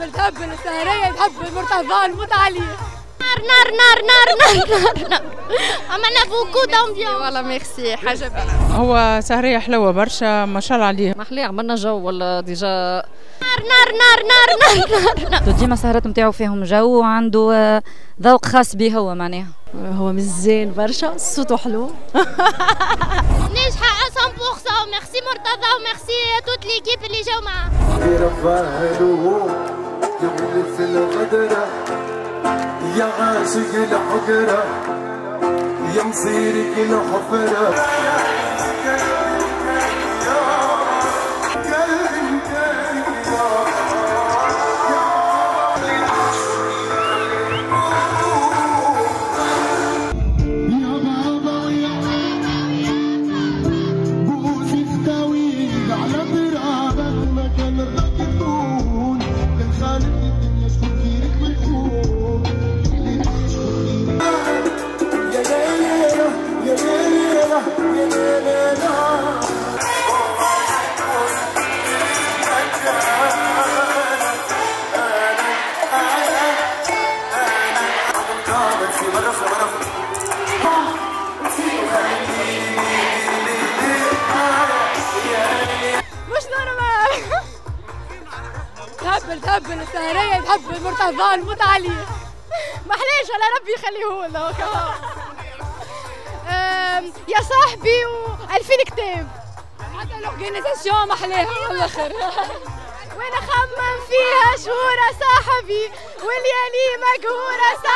تهبل تهبل السهرية تهبل مرتضى المتعلي. نار نار نار نار نار نار عملنا beaucoup d'ambiance والله ميرسي حاجة هو سهرية حلوة برشا ما شاء الله عليه محلي عملنا جو ولا déjà. نار نار نار نار نار نار. ديما السهرات نتاعو فيهم جو وعنده آه، ذوق خاص به هو معناها. هو مزيان برشا صوته حلو. ناجحة 100% ميرسي مرتضى وميرسي توت ليكيب اللي جاو معاه. ملف الغدرة يا عاشق الحقرة. يا مصيرك الحفرة تهبل تهبل السهرية تهبل مرتضى المتعلي. محليش على ربي يخليه لنا كمان. أم، يا صاحبي و2000 كتاب. حتى الاورجانيزاسيون محلاها على الآخر وأنا خمم فيها شهورة صاحبي واليالي مقهورة صاحبي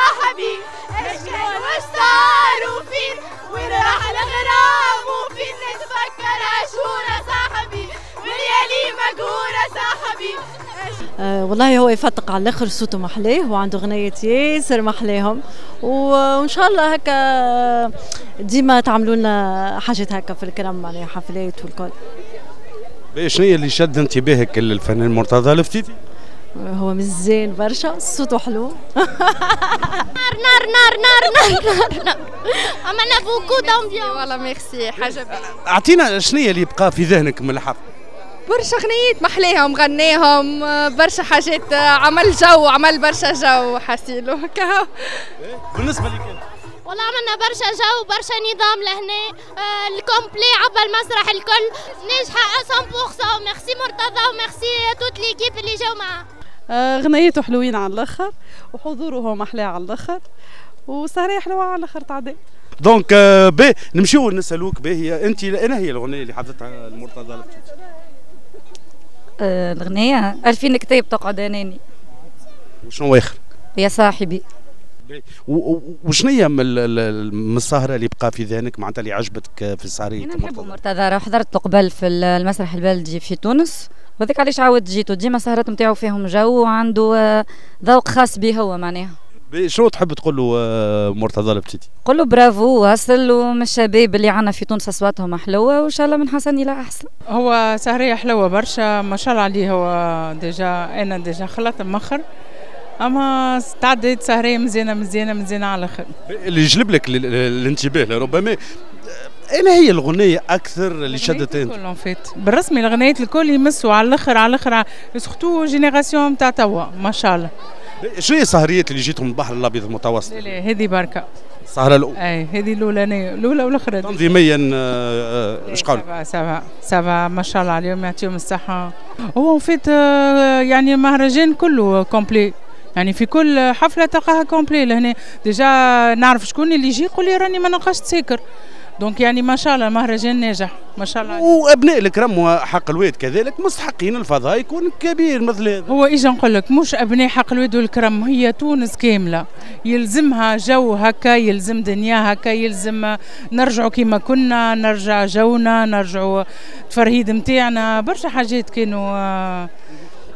آه والله هو يفتق على الآخر صوته محلاه وعنده غنيات ياسر محلاهم وإن شاء الله هكا ديما تعملوا لنا حاجات هكا في الكرم معناها حفلات والكل. شنو هي اللي شد انتباهك الفنان مرتضى الفتيتي؟ آه هو مزيان برشا صوته حلو. نار نار نار نار نار نار. عملنا beaucoup d'ambiance والله ميرسي حاجة أعطينا شنو هي اللي بقى في ذهنك من الحفل؟ برشا غنيات محليهم غناهم برشا حاجات عمل جو عمل برشا جو حسيلو هكا بالنسبة لك والله عملنا برشا جو برشا نظام لهنا آه ال complet عبا المسرح الكل. ناجحة 100% ميرسي مرتضى و merci toute l'équipe اللي جاو معاه. آه، غنيته حلوين على الآخر وحضوره محلاه على الآخر وسهرية حلوة على الآخر تعدي. donc آه، بي نمشيو نسألوك باهي انت أنا هي الاغنيه اللي حفظتها المرتضى آه، الغنية ألفين كتاب تقعد أناني وشنو اخر؟ يا صاحبي. و- و- وشنو هي من ال- ال- من السهره اللي بقى في ذهنك؟ معناتها اللي عجبتك في سهريه أنا نحب مرتضى؟ حضرت قبل في المسرح البلدي في تونس. وذاك علاش عاود جيتو؟ ديما السهرات نتاعو فيهم جو وعنده آه، ذوق خاص به هو معناها. شنو تحب تقول له آه، مرتضى الفتيتي؟ قل له برافو واصل ومن الشباب اللي عنا في تونس أصواتهم حلوة وإن شاء الله من حسن إلى أحسن. هو سهرية حلوة برشا ما شاء الله عليه هو ديجا أنا ديجا خلط مخر. أما تعديت سهرية مزيانة مزيانة مزيانة على الآخر اللي يجلب لك ال- ال- الانتباه لربما أنا هي الاغنيه أكثر اللي شدت انت الكل فيت بالرسمي الغنيات الكل يمسوا على الأخر على الأخر سختو جينيراسيون نتاع توا ما شاء الله. شنو هي السهريات اللي جيتهم من البحر الأبيض المتوسط؟ لا لا هذه بركة. السهره الاولى أي هذه الأولانية الأولى والاخرى تنظيميا آه، آه، اش قالوا؟ ça va ça va ça va ما شاء الله عليهم يعطيهم الصحة. هو en fait يعني المهرجان كله complet. يعني في كل حفلة تلقاها complet لهنا. déjà نعرف شكون اللي يجي يقول لي راني ما نلقاش تسكر donc يعني ما شاء الله المهرجان ناجح ما شاء الله. وأبناء الكرم وحلق الواد كذلك مستحقين الفضاء يكون كبير مثل هذا هو déjà نقول لك مش أبناء حلق الواد والكرم هي تونس كاملة. يلزمها جو هكا يلزم دنيا هكا يلزم نرجعوا كما كنا نرجع جونا نرجعوا التفرهيد نتاعنا برشا حاجات كانوا آه،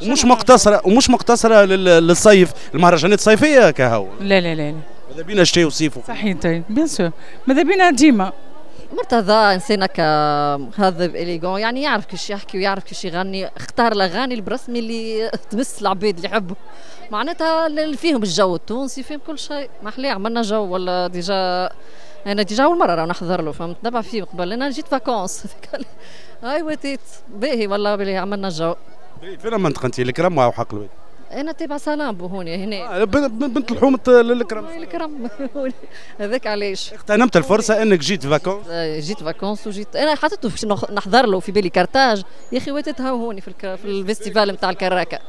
ومش مقتصرة ومش مقتصرة لل- للصيف المهرجانات الصيفية كهو. لا لا لا لا. ماذا بينا شتاء وصيف صحيح bien sûr. ماذا بينا ديما؟ مرتضى انسان هكا مهذب élégant يعني يعرف كيش يحكي ويعرف كيش يغني اختار الاغاني البرسمي اللي تمس العباد اللي يحبوا معناتها اللي فيهم الجو التونسي فيهم كل شيء ما احلاه عملنا جو ولا déjà أنا déjà أول مرة راه نحضر له فهمت؟ نتبع فيه قبل أنا جيت vacances. ايوا تيت باهي والله بلي عملنا جو. فين منطقه انت الكرم وحلق الواد. أنا تابع سلامبو هوني هنا آه، بن- بن- بنت الحومة للكرم. الكرم. هذاك علاش؟ اغتنمت الفرصة إنك جيت vacances؟ آه، جيت vacances وجيت. أنا حطيته نحضر له في بالي كارتاج. يا أخي واتتها هوني. في الفيستيفال نتاع الكراكة.